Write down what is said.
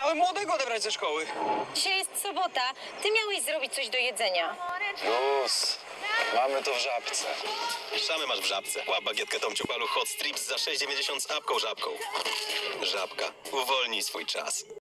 Miałem młodego odebrać ze szkoły. Dzisiaj jest sobota. Ty miałeś zrobić coś do jedzenia. Luz. Mamy to w żabce. Szamy masz w żabce. Łap bagietkę Tomciu Palu Hot Strips za 6,90 z apką żabką. Żabka. Uwolnij swój czas.